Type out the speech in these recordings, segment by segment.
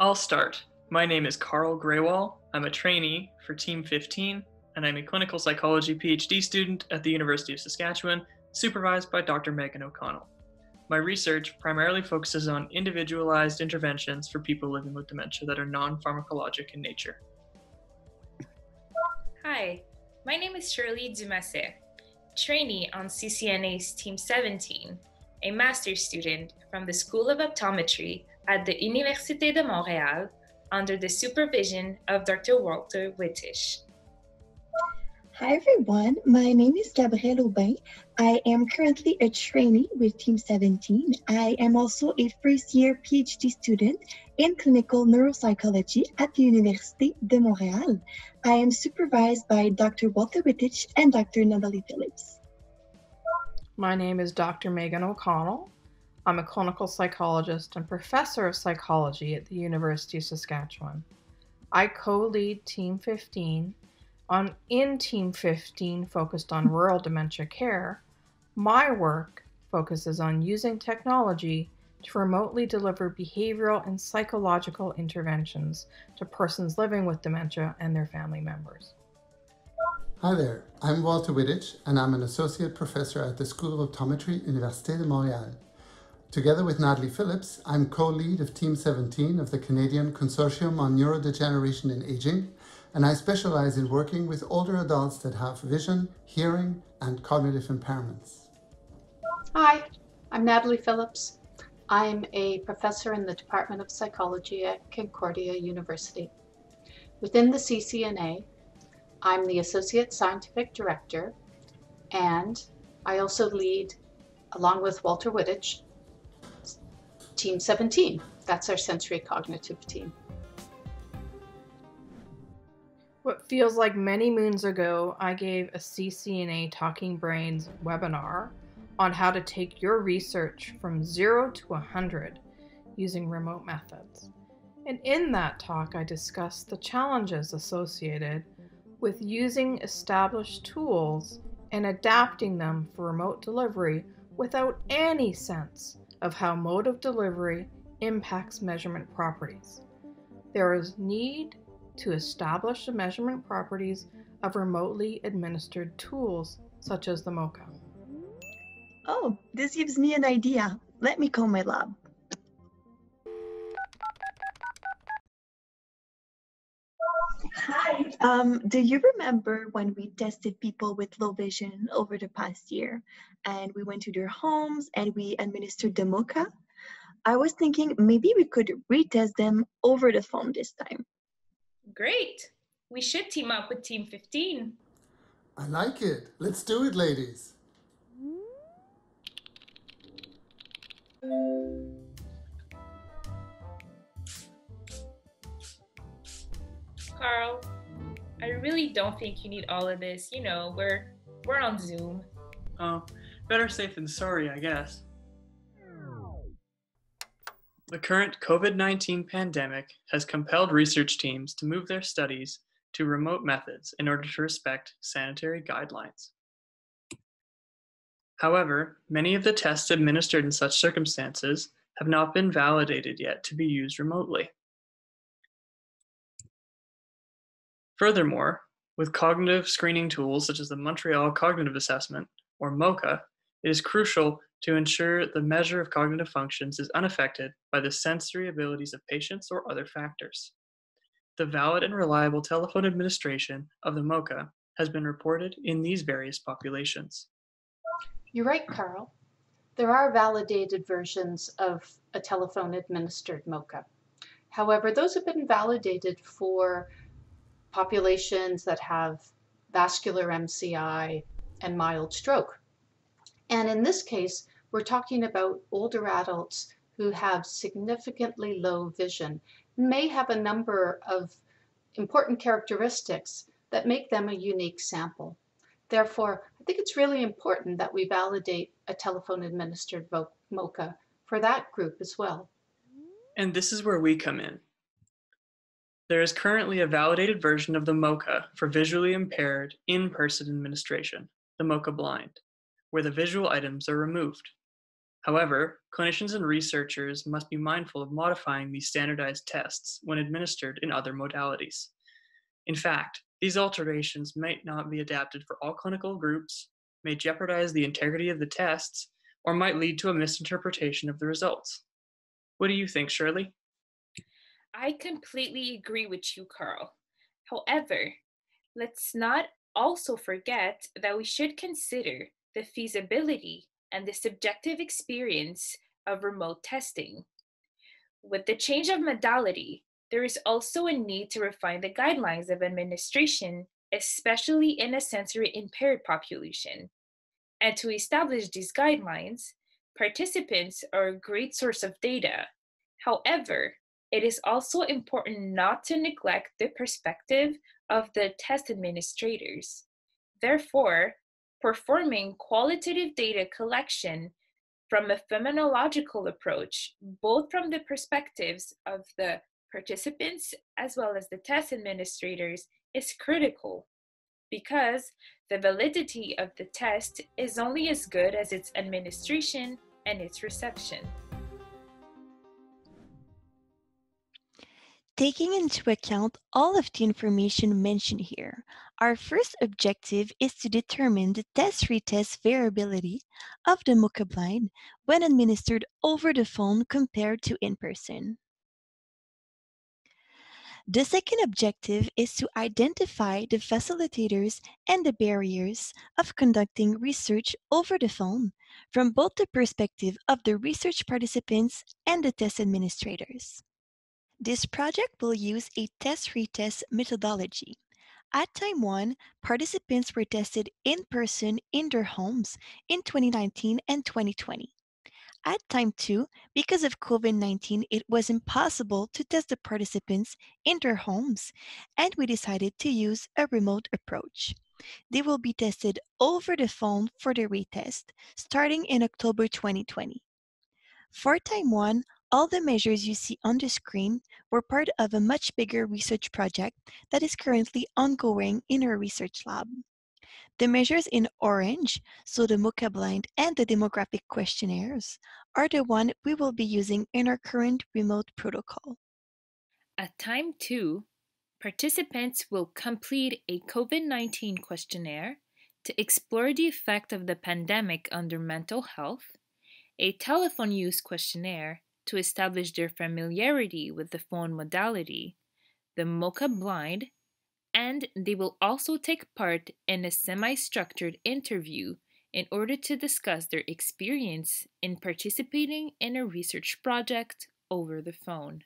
I'll start. My name is Carl Grewal. I'm a trainee for Team 15, and I'm a clinical psychology PhD student at the University of Saskatchewan, supervised by Dr. Megan O'Connell. My research primarily focuses on individualized interventions for people living with dementia that are non pharmacologic in nature. Hi, my name is Shirley Dumassais, trainee on CCNA's Team 17, a master's student from the School of Optometry at the Université de Montréal under the supervision of Dr. Walter Wittich. Hi everyone, my name is Gabrielle Aubin. I am currently a trainee with Team 17. I am also a first year PhD student in clinical neuropsychology at the Université de Montréal. I am supervised by Dr. Walter Wittich and Dr. Natalie Phillips. My name is Dr. Megan O'Connell. I'm a clinical psychologist and professor of psychology at the University of Saskatchewan. I co lead Team 15 on in Team 15 focused on rural dementia care, my work focuses on using technology to remotely deliver behavioral and psychological interventions to persons living with dementia and their family members. Hi there, I'm Walter Wittich and I'm an associate professor at the School of Optometry, Université de Montréal. Together with Natalie Phillips, I'm co-lead of Team 17 of the Canadian Consortium on Neurodegeneration and Aging and I specialize in working with older adults that have vision, hearing, and cognitive impairments. Hi, I'm Natalie Phillips. I'm a professor in the Department of Psychology at Concordia University. Within the CCNA, I'm the Associate Scientific Director, and I also lead, along with Walter Wittich, Team 17. That's our sensory cognitive team. What feels like many moons ago, I gave a CCNA Talking Brains webinar on how to take your research from zero to 100 using remote methods. And in that talk, I discussed the challenges associated with using established tools and adapting them for remote delivery without any sense of how mode of delivery impacts measurement properties. There is need to establish the measurement properties of remotely administered tools such as the MoCA. Oh, this gives me an idea. Let me call my lab. Hi. Um, do you remember when we tested people with low vision over the past year and we went to their homes and we administered the MoCA? I was thinking maybe we could retest them over the phone this time. Great. We should team up with Team 15. I like it. Let's do it, ladies. Carl, I really don't think you need all of this. You know, we're we're on Zoom. Oh, better safe than sorry, I guess. The current COVID 19 pandemic has compelled research teams to move their studies to remote methods in order to respect sanitary guidelines. However, many of the tests administered in such circumstances have not been validated yet to be used remotely. Furthermore, with cognitive screening tools such as the Montreal Cognitive Assessment, or MoCA, it is crucial to ensure the measure of cognitive functions is unaffected by the sensory abilities of patients or other factors. The valid and reliable telephone administration of the MoCA has been reported in these various populations. You're right, Carl. There are validated versions of a telephone administered MoCA. However, those have been validated for populations that have vascular MCI and mild stroke. And in this case, we're talking about older adults who have significantly low vision, may have a number of important characteristics that make them a unique sample. Therefore, I think it's really important that we validate a telephone administered MoCA for that group as well. And this is where we come in. There is currently a validated version of the MoCA for visually impaired in person administration, the MoCA Blind where the visual items are removed. However, clinicians and researchers must be mindful of modifying these standardized tests when administered in other modalities. In fact, these alterations might not be adapted for all clinical groups, may jeopardize the integrity of the tests, or might lead to a misinterpretation of the results. What do you think, Shirley? I completely agree with you, Carl. However, let's not also forget that we should consider the feasibility and the subjective experience of remote testing. With the change of modality, there is also a need to refine the guidelines of administration, especially in a sensory impaired population. And to establish these guidelines, participants are a great source of data. However, it is also important not to neglect the perspective of the test administrators. Therefore, performing qualitative data collection from a phenomenological approach, both from the perspectives of the participants as well as the test administrators, is critical because the validity of the test is only as good as its administration and its reception. Taking into account all of the information mentioned here, our first objective is to determine the test-retest variability of the MoCA blind when administered over the phone compared to in-person. The second objective is to identify the facilitators and the barriers of conducting research over the phone from both the perspective of the research participants and the test administrators. This project will use a test-retest methodology. At time one, participants were tested in person in their homes in 2019 and 2020. At time two, because of COVID 19, it was impossible to test the participants in their homes, and we decided to use a remote approach. They will be tested over the phone for the retest, starting in October 2020. For time one, all the measures you see on the screen were part of a much bigger research project that is currently ongoing in our research lab. The measures in orange, so the MoCA blind and the demographic questionnaires, are the one we will be using in our current remote protocol. At time two, participants will complete a COVID 19 questionnaire to explore the effect of the pandemic on their mental health, a telephone use questionnaire to establish their familiarity with the phone modality, the MoCA blind, and they will also take part in a semi structured interview in order to discuss their experience in participating in a research project over the phone.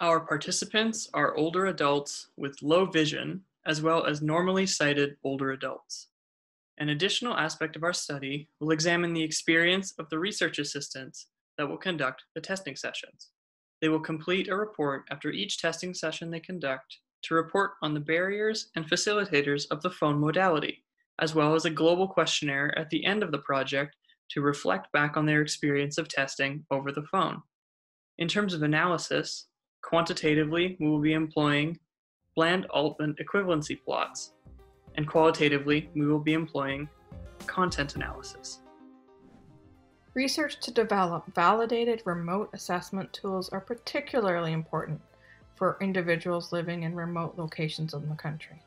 Our participants are older adults with low vision, as well as normally sighted older adults. An additional aspect of our study will examine the experience of the research assistants that will conduct the testing sessions. They will complete a report after each testing session they conduct to report on the barriers and facilitators of the phone modality, as well as a global questionnaire at the end of the project to reflect back on their experience of testing over the phone. In terms of analysis, quantitatively, we will be employing Bland-Altman equivalency plots, and qualitatively, we will be employing content analysis. Research to develop validated remote assessment tools are particularly important for individuals living in remote locations in the country.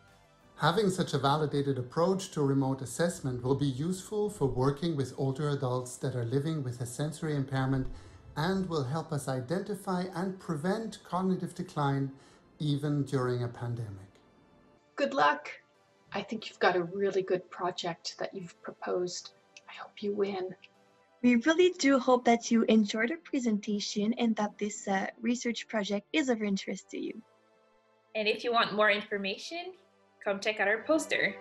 Having such a validated approach to remote assessment will be useful for working with older adults that are living with a sensory impairment and will help us identify and prevent cognitive decline even during a pandemic. Good luck. I think you've got a really good project that you've proposed. I hope you win. We really do hope that you enjoyed our presentation and that this uh, research project is of interest to you. And if you want more information, come check out our poster.